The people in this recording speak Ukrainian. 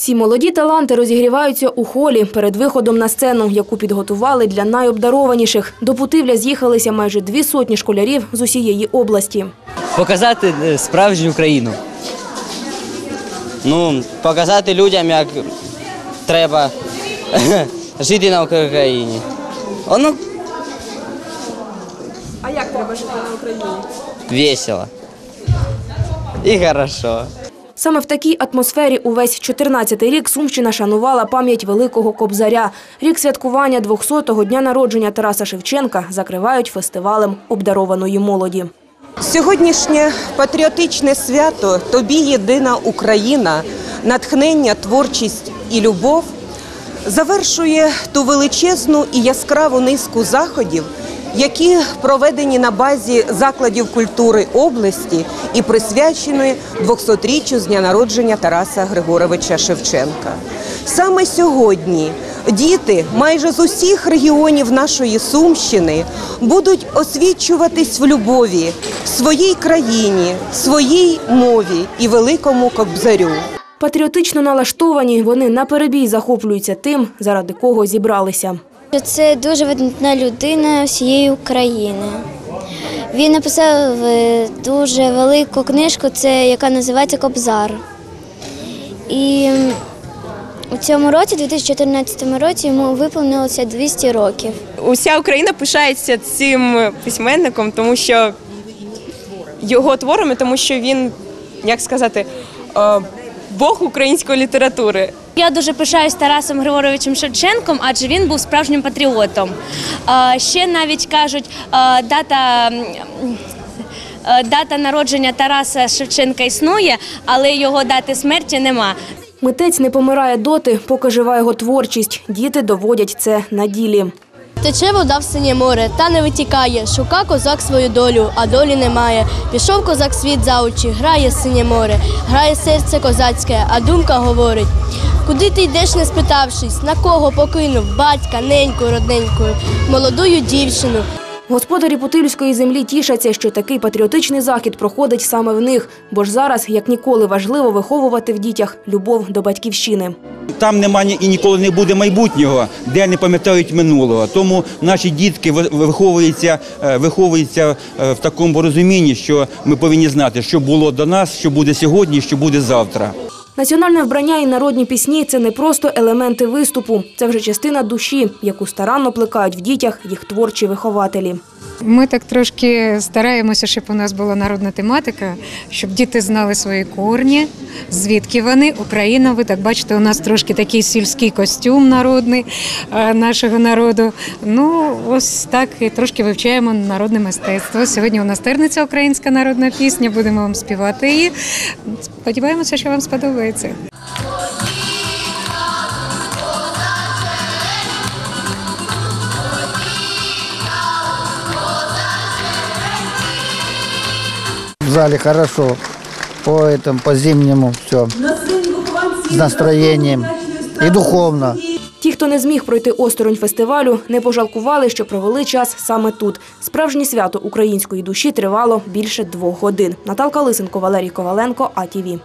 Ці молоді таланти розігріваються у холі перед виходом на сцену, яку підготували для найобдарованіших. До Путивля з'їхалися майже дві сотні школярів з усієї області. показати е, справжню країну. Ну, показати людям, як треба жити на Україні. Воно А як треба жити на Україні? весело. І хорошо. Саме в такій атмосфері увесь 14-й рік Сумщина шанувала пам'ять великого Кобзаря. Рік святкування 200-го дня народження Тараса Шевченка закривають фестивалем обдарованої молоді. Сьогоднішнє патріотичне свято Тобі єдина Україна, натхнення, творчість і любов завершує ту величезну і яскраву низку заходів, які проведені на базі закладів культури області і присвячені 200-річчю з дня народження Тараса Григоровича Шевченка. Саме сьогодні діти майже з усіх регіонів нашої Сумщини будуть освічуватись в любові своїй країні, своїй мові і великому кобзарю. Патріотично налаштовані, вони наперебій захоплюються тим, заради кого зібралися. Це дуже видатна людина всієї України. Він написав е, дуже велику книжку, це яка називається Кобзар. І у цьому році, 2014 році, йому виповнилося 200 років. Уся Україна пишається цим письменником, тому що його творами, тому що він, як сказати, е, Бог української літератури. Я дуже пишаюсь Тарасом Григоровичем Шевченком, адже він був справжнім патріотом. Ще навіть кажуть, дата. Дата народження Тараса Шевченка існує, але його дати смерті нема. Митець не помирає доти, поки жива його творчість. Діти доводять це на ділі. Тече вода в синє море, та не витікає. Шука козак свою долю, а долі немає. Пішов козак світ за очі, грає синє море, грає серце козацьке, а думка говорить. Куди ти йдеш, не спитавшись, на кого покинув батька, неньку, родненьку, молодую дівчину. Господарі Путильської землі тішаться, що такий патріотичний захід проходить саме в них, бо ж зараз, як ніколи, важливо виховувати в дітях любов до батьківщини. Там немає і ніколи не буде майбутнього, де не пам'ятають минулого. Тому наші дітки ви- виховуються, е, виховуються е, в такому розумінні, що ми повинні знати, що було до нас, що буде сьогодні, що буде завтра. Національне вбрання і народні пісні це не просто елементи виступу, це вже частина душі, яку старанно плекають в дітях їх творчі вихователі. Ми так трошки стараємося, щоб у нас була народна тематика, щоб діти знали свої корні, звідки вони, Україна. Ви так бачите, у нас трошки такий сільський костюм народний е, нашого народу. Ну, ось так і трошки вивчаємо народне мистецтво. Сьогодні у нас терниця українська народна пісня, будемо вам співати її. Сподіваємося, що вам сподобається. В зале хорошо. По этому, по зимнему все. С настроением. И духовно. Ті, хто не зміг пройти осторонь фестивалю, не пожалкували, що провели час саме тут. Справжнє свято української душі тривало більше двох годин. Наталка Лисенко, Валерій Коваленко, АТВ.